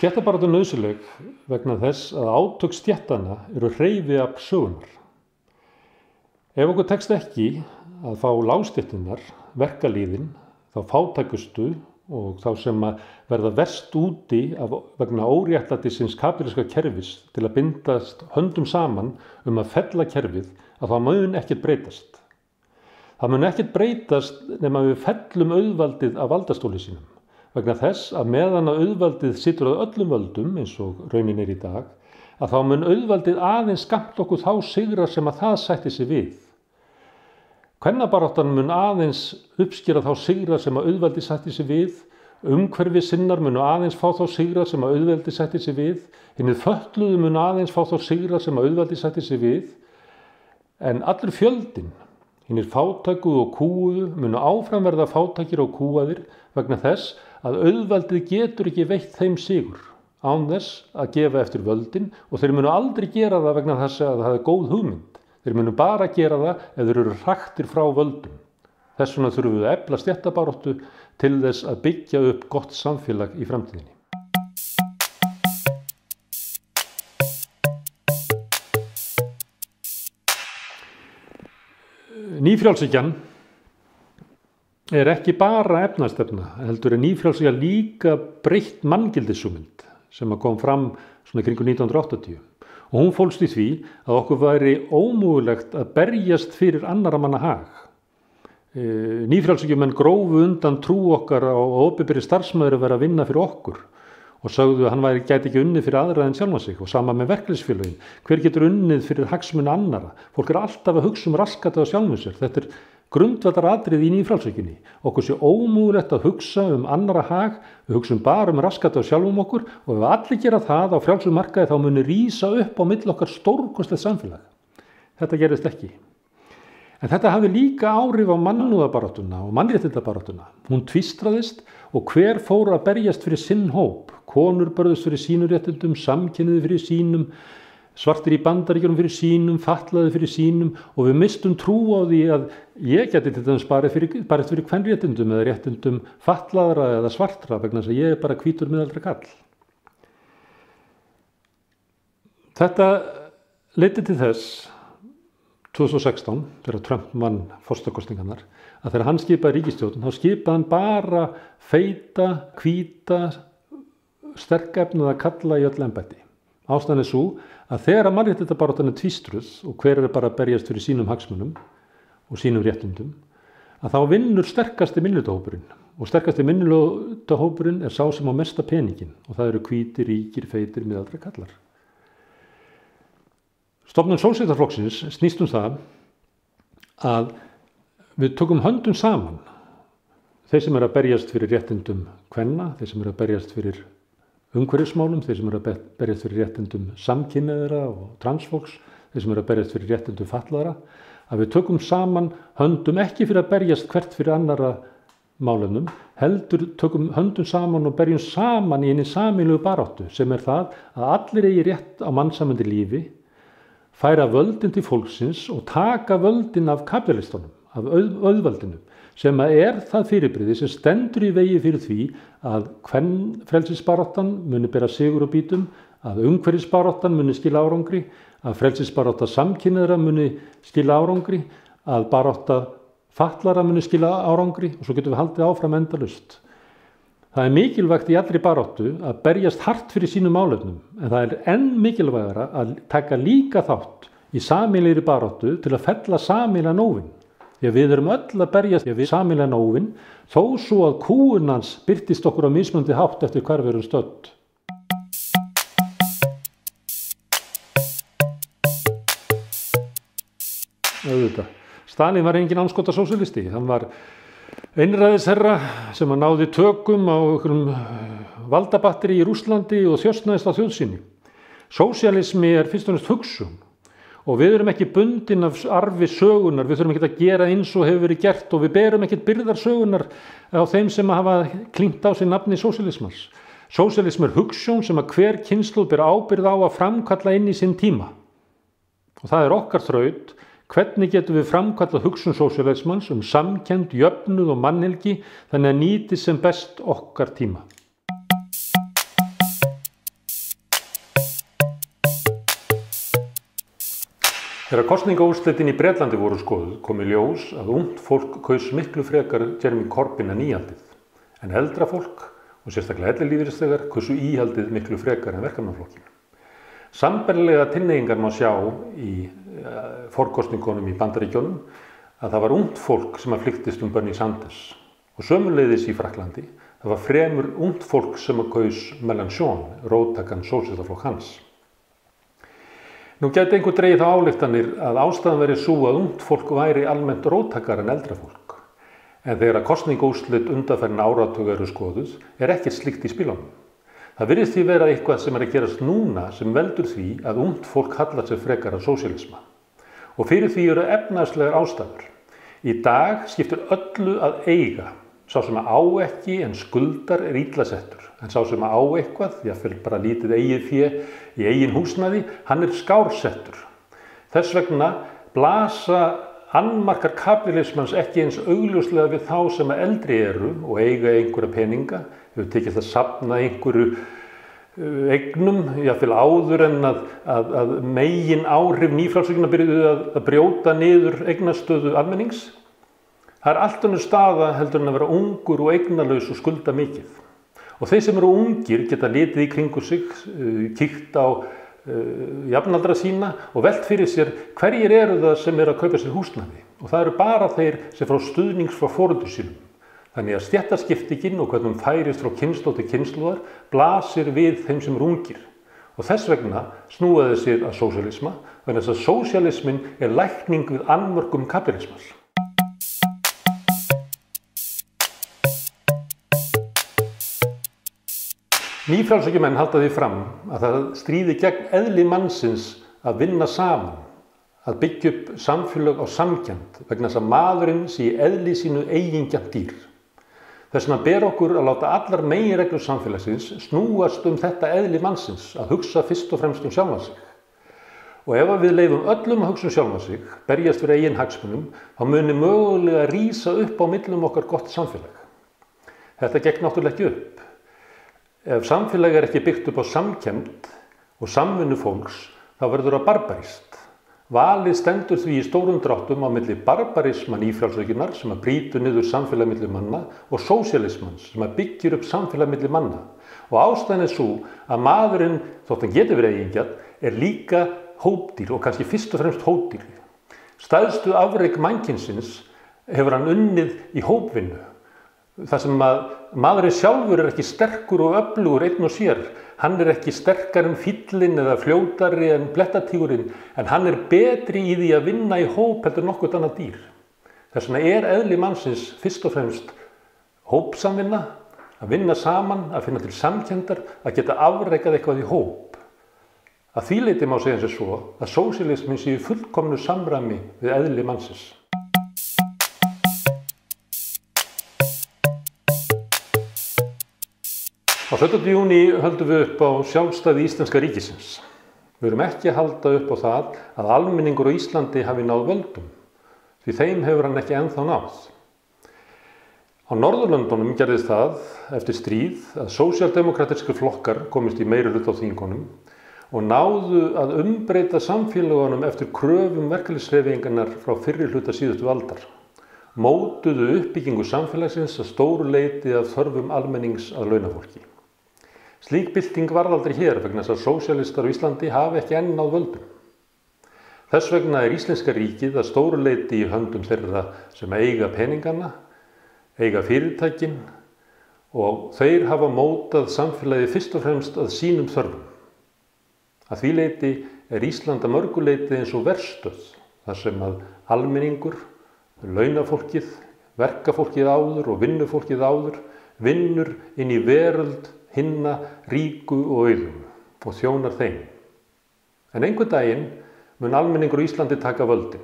Stjættabaratu nöðsileg vegna þess að átök stjættana eru hreyfi af sögunar. Ef okkur tekst ekki að fá lástjættinar, verkalýðin, þá fátækustu og þá sem að verða verst úti af, vegna óréttlætisins kapilíska kerfis til að bindast höndum saman um að fella kerfið að það mun ekkert breytast. Það mun ekkert breytast nema við fellum auðvaldið af valdastóli sínum vegna þess að meðan að auðvaldið sittur á öllum völdum eins og raunin er í dag að þá mun auðvaldið aðeins skamt okkur þá sigra sem að það sætti sig við. Kvennabaráttan mun aðeins uppskýra þá sigra sem að auðvaldið sætti sig við, umhverfi sinnar mun aðeins fá þá sigra sem að auðvaldið sætti sig við, hinnið fölluðu mun aðeins fá þá sigra sem að auðvaldið sætti sig við, en allur fjöldin Hinnir fátækuð og kúuðu munu áframverða fátækir og kúaðir vegna þess að auðvaldið getur ekki veitt þeim sigur án þess að gefa eftir völdin og þeir munu aldrei gera það vegna þess að það er góð hugmynd. Þeir munu bara gera það ef þeir eru hraktir frá völdum. Þess vegna þurfum við að ebla stjættabaróttu til þess að byggja upp gott samfélag í framtíðinni. Nýfrjálsíkjan er ekki bara efnastefna, heldur er nýfrjálsíkja líka breytt manngildisumund sem kom fram svona kringu 1980 og hún fólst í því að okkur væri ómúlegt að berjast fyrir annara manna hag. E, Nýfrjálsíkjumenn grófu undan trú okkar á óbyrri starfsmöður að vera að vinna fyrir okkur og sagðu að hann væri, gæti ekki unnið fyrir aðra en sjálfa sig og sama með verkefliðsfélagin. Hver getur unnið fyrir hagsmunni annara? Fólk er alltaf að hugsa um raskata á sjálfum sér. Þetta er grundvallar atrið í nýjfrálsvíkinni. Okkur sé ómúlegt að hugsa um annara hag, við hugsaum bara um raskata á sjálfum okkur og ef allir gera það á frjálsum markaði þá munir rýsa upp á mill okkar stórkostlegt samfélag. Þetta gerist ekki. En þetta hafi líka áhrif á mannúðabaratuna og mannréttindabaratuna. Hún tvistraðist og hver fóru að berjast fyrir sinn hóp. Konur börðust fyrir sínum réttindum, samkynniði fyrir sínum, svartir í bandaríkjum fyrir sínum, fatlaði fyrir sínum og við mistum trú á því að ég geti til dæmis barið fyrir, fyrir hvern réttindum eða réttindum fatlaðra eða svartra vegna þess að ég er bara kvítur miðaldra kall. Þetta leiti til þess 2016, þegar Trump mann fórstakostingarnar, að þegar hann skipaði ríkistjóðun, þá skipaði hann bara feita, kvíta, sterkefnuð að kalla í öll ennbætti. Ástæðan er svo að þegar að mannréttindabarátan er tvístruð og hver er bara að berjast fyrir sínum hagsmunum og sínum réttundum, að þá vinnur sterkasti minnlutahópurinn og sterkasti minnlutahópurinn er sá sem á mesta peningin og það eru kvítir, ríkir, feitir, miðaldra kallar. Stofnun sósíðarflokksins snýst um það að við tökum höndum saman þeir sem er að berjast fyrir réttindum hvenna, þeir sem er að berjast fyrir umhverjusmálum, þeir sem er að berjast fyrir réttindum samkynneðra og transfólks, þeir sem er að berjast fyrir réttindum fallara, að við tökum saman höndum ekki fyrir að berjast hvert fyrir annara málefnum, heldur tökum höndum saman og berjum saman í eini samilugu baráttu sem er það að allir eigi rétt á mannsamöndi lífi færa völdin til fólksins og taka völdin af kapitalistunum, af auð, auðvöldinum, sem er það fyrirbriði sem stendur í vegi fyrir því að hvern frelsisbaráttan muni bera sigur og bítum, að umhverfisbaráttan muni skila árangri, að frelsisbarátta samkynniðra muni skila árangri, að barátta fallara muni skila árangri og svo getum við haldið áfram endalust. Það er mikilvægt í allri baróttu að berjast hart fyrir sínum álefnum en það er enn mikilvægara að taka líka þátt í samilegri baróttu til að fella samilega nóvin. Því að við erum öll að berjast við samilega nóvin þó svo að kúunans byrtist okkur á mismundi hátt eftir hver við erum stödd. Stalin var engin anskota sósilisti, hann var einræðisherra sem að náði tökum á valdabatteri í Rúslandi og þjóstnaðist á þjóðsynni. Sósialismi er fyrst og næst hugsun og við erum ekki bundin af arfi sögunar, við þurfum ekki að gera eins og hefur verið gert og við berum ekki byrðar sögunar á þeim sem hafa klingt á sig nafni sósialismans. Sósialism er hugsun sem að hver kynslu ber ábyrð á að framkalla inn í sinn tíma og það er okkar þraut Hvernig getum við framkallað hugsun sósjáleismanns um samkend, jöfnuð og mannhelgi þannig að nýti sem best okkar tíma? Þegar kostningaúslitin í Breitlandi voru skoðuð komi ljós að ungt fólk kaus miklu frekar Jeremy Corbyn en íhaldið. En eldra fólk og sérstaklega ellilífiristegar kausu íhaldið miklu frekar en verkefnaflokkinu. Samberlega tilneyingar má sjá í uh, fórkostningunum í bandaríkjónum að það var ungt fólk sem að flyktist um Bernie Sanders og sömuleiðis í Fraklandi það var fremur ungt fólk sem að kaus Mélenchon, róttakann sósítaflokk hans. Nú geti einhver dreyið þá álíktanir að ástæðan verið svo að ungt fólk væri almennt róttakar en eldra fólk. En þegar að kostningúslit undarferna áratug eru skoðuð er ekkert slikt í spílunum. Það virðist því vera eitthvað sem er að gerast núna sem veldur því að ungt fólk hallar sér frekar af sósialisma. Og fyrir því eru efnaðslegar ástæður. Í dag skiptir öllu að eiga. Sá sem á ekki en skuldar er ítlasettur en sá sem á eitthvað, því að fyrir bara lítið eigið fjö í eigin húsnaði, hann er skársettur. Þess vegna blasa annmarkar kapitalismans ekki eins augljóslega við þá sem að eldri eru og eiga einhverja peninga, tekið það að sapna einhverju uh, eignum, jáfnveil áður en að, að, að megin áhrif nýfrálsökuna byrjuðu að, að brjóta niður eignastöðu almennings. Það er allt önnur staða heldur en að vera ungur og eignalös og skulda mikið. Og þeir sem eru ungir geta litið í kringu sig, uh, kíkt á uh, jafnaldra sína og velt fyrir sér hverjir eru það sem eru að kaupa sér húsnaði. Og það eru bara þeir sem frá stuðnings frá fórundu sínum. Þannig að stjættaskiptikinn og hvernig færist frá kynslu til kynsluðar blasir við þeim sem eru ungir. Og þess vegna snúaði sér að sósialisma, þannig að sósialismin er lækning við anmörgum kapitalismas. Nýfrálsökjumenn halda því fram að það stríði gegn eðli mannsins að vinna saman, að byggja upp samfélag á samkjönd vegna þess að maðurinn sé eðli sínu eigingjant dýr. Þess vegna ber okkur að láta allar meginreglur samfélagsins snúast um þetta eðli mannsins að hugsa fyrst og fremst um sjálfa sig. Og ef við leifum öllum að hugsa um sjálfa sig, berjast fyrir eigin hagsmunum, þá munir mögulega rýsa upp á millum okkar gott samfélag. Þetta gekk náttúrulega ekki upp. Ef samfélag er ekki byggt upp á samkjönd og samvinnu fólks, þá verður það barbarist. Valið stendur því í stórum dráttum á milli barbarisman ífjálfsaukinar sem að brítu niður samfélag millir manna og sósialismans sem að byggjur upp samfélag millir manna. Og ástæðin er svo að maðurinn, þótt hann getur verið eigingjart, er líka hópdýr og kannski fyrst og fremst hópdýr. Stæðstu afreik mannkinsins hefur hann unnið í hópvinnu Það sem að maðurinn sjálfur er ekki sterkur og öflugur einn og sér. Hann er ekki sterkar en fýllin eða fljótari en blettatígurinn en hann er betri í því að vinna í hóp heldur nokkurt annað dýr. Þess vegna er eðli mannsins fyrst og fremst hópsamvinna, að vinna saman, að finna til samkjöndar, að geta afreikað eitthvað í hóp. Að því leiti má segja eins og svo að sósialismin séu fullkomnu samræmi við eðli mannsins. Á 17. júni höldum við upp á sjálfstæði Íslenska ríkisins. Við erum ekki að halda upp á það að almenningur á Íslandi hafi náð völdum, því þeim hefur hann ekki enþá náð. Á Norðurlöndunum gerðist það eftir stríð að sósjaldemokratiski flokkar komist í meiri hlut á þíngunum og náðu að umbreyta samfélagunum eftir kröfum verkefliðsrefingarnar frá fyrri hluta síðustu aldar. Mótuðu uppbyggingu samfélagsins að stóru leiti af þörfum almennings að launafólki. Slík bylting varð aldrei hér vegna þess að sósjálistar á Íslandi hafi ekki enn á völdum. Þess vegna er Íslenska ríkið að stóru leiti í höndum þeirra sem eiga peningana, eiga fyrirtækin og þeir hafa mótað samfélagi fyrst og fremst að sínum þörfum. Að því leiti er Íslanda mörguleiti eins og verstöð þar sem að almenningur, launafólkið, verkafólkið áður og vinnufólkið áður vinnur inn í veröld hinna ríku og auðum og þjónar þeim. En einhver daginn mun almenningur í Íslandi taka völdin.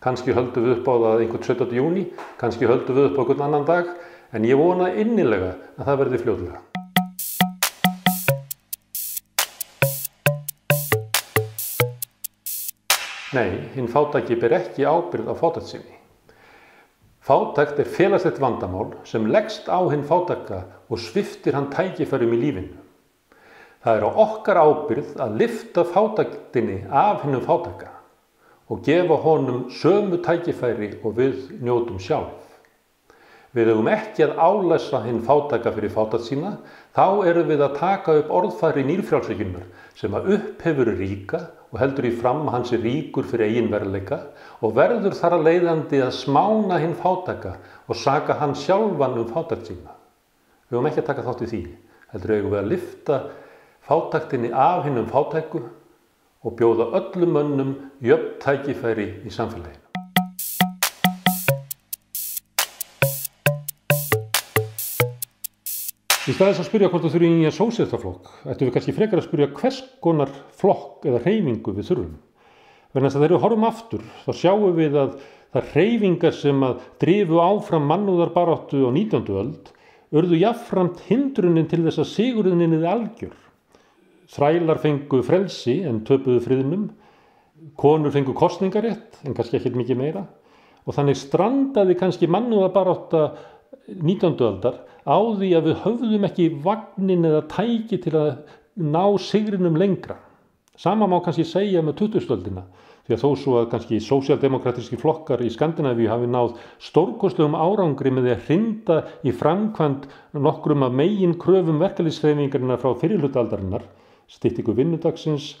Kanski höldum við upp á það einhvern 17. júni, kannski höldum við upp á einhvern annan dag, en ég vona innilega að það verði fljóðlega. Nei, hinn fátæki ber ekki ábyrð á fátæksinni. Fátækt er félagslegt vandamál sem leggst á hinn fátækka og sviftir hann tækifærum í lífinu. Það er á okkar ábyrð að lifta fátæktinni af hinnum fátækka og gefa honum sömu tækifæri og við njótum sjálf. Við hefum ekki að álæsa hinn fátaka fyrir fátat sína, þá erum við að taka upp orðfæri nýrfrjálsvíkunar sem að upphefur ríka og heldur í fram að hans er ríkur fyrir eigin veruleika og verður þar að leiðandi að smána hinn fátaka og saka hann sjálfan um fátakt sína. Við höfum ekki að taka þátt í því, heldur eigum við að lifta fátaktinni af hinn um fátæku og bjóða öllum mönnum jöfn tækifæri í samfélaginu. Í staðis að spyrja hvort þú þurfum í nýja sóséltaflokk, ættum við kannski frekar að spyrja hvers konar flokk eða reyfingu við þurfum. Verðan þess að þegar við horfum aftur, þá sjáum við að það reyfingar sem að drifu áfram mannúðarbaráttu á 19. öld, örðu jáfnframt hindrunin til þess að sigurðuninni algjör. Þrælar fengu frelsi en töpuðu friðnum, konur fengu kostningarétt en kannski ekkert mikið meira og þannig strandaði kannski mannúðarbarátta 19. öldar á því að við höfðum ekki vagnin eða tæki til að ná sigrinum lengra. Sama má kannski segja með 20. öldina því að þó svo að kannski sósjaldemokratíski flokkar í Skandinavíu hafi náð stórkostlegum árangri með því að hrinda í framkvæmt nokkrum að megin kröfum verkefliðsreifingarina frá fyrirlutaldarinnar, stýttiku vinnudagsins,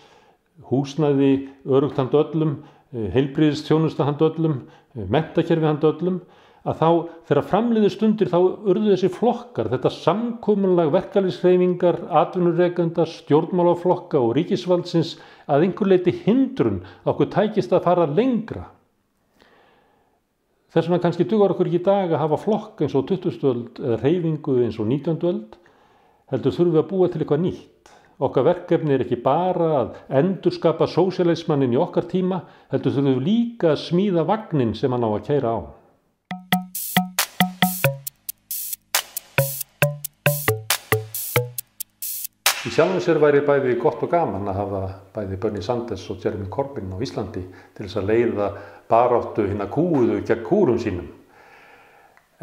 húsnæði, örugtand öllum, heilbríðistjónustahand öllum, mentakerfi hand öllum, að þá þegar framliði stundir þá urðu þessi flokkar, þetta samkominlag verkefliðsreifingar, atvinnureikanda, stjórnmálaflokka og ríkisvaldsins að einhver leiti hindrun okkur tækist að fara lengra. Þess vegna kannski dugar okkur ekki í dag að hafa flokk eins og 20. öld eða reyfingu eins og 19. öld, heldur þurfum við að búa til eitthvað nýtt. Okkar verkefni er ekki bara að endurskapa sósialismannin í okkar tíma, heldur þurfum við líka að smíða vagnin sem hann á að kæra á. Í sjálfum sér væri bæði gott og gaman að hafa bæði Bernie Sanders og Jeremy Corbyn á Íslandi til þess að leiða baráttu hinn að kúuðu gegn kúrum sínum.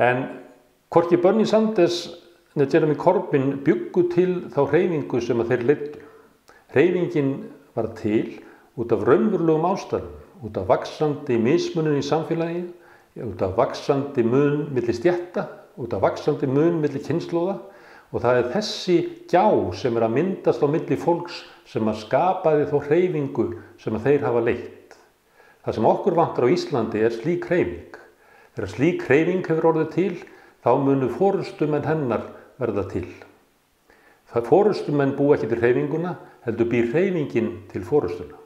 En hvorki Bernie Sanders eða Jeremy Corbyn byggu til þá hreyfingu sem að þeir leittu. Hreyfingin var til út af raunverulegum ástæðum, út af vaksandi mismunum í samfélagi, út af vaksandi mun millir stjætta, út af vaksandi mun millir kynnslóða og það er þessi gjá sem er að myndast á milli fólks sem að skapaði þó hreyfingu sem að þeir hafa leitt. Það sem okkur vantar á Íslandi er slík hreyfing. Þegar slík hreyfing hefur orðið til, þá munu fórustumenn hennar verða til. Það fórustumenn bú ekki til hreyfinguna, heldur býr hreyfingin til fórustuna.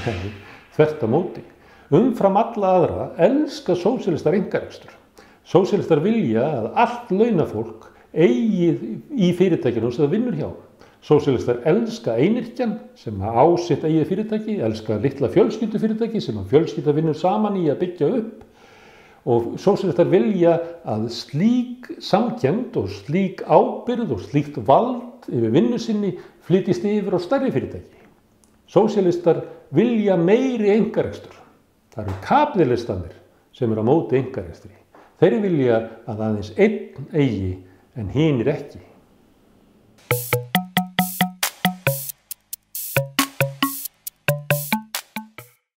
Nei, þvert á móti. Umfram alla aðra elska sósialistar yngarekstur. Sósialistar vilja að allt launafólk eigi í fyrirtækinu sem það vinnur hjá. Sósialistar elska einirkjan sem á sitt eigið fyrirtæki, elska litla fjölskyldufyrirtæki sem að fjölskylda vinnur saman í að byggja upp og sósialistar vilja að slík samkjönd og slík ábyrð og slíkt vald yfir vinnu sinni flytist yfir á starri fyrirtæki. Sósialistar vilja meiri engarekstur. Það eru kapitalistanir sem eru á móti engarestri. Þeir vilja að aðeins einn eigi en hinn er ekki.